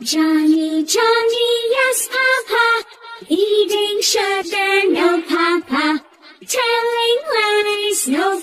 Johnny, Johnny, yes, Papa. Eating sugar, no, Papa. Telling lies, no,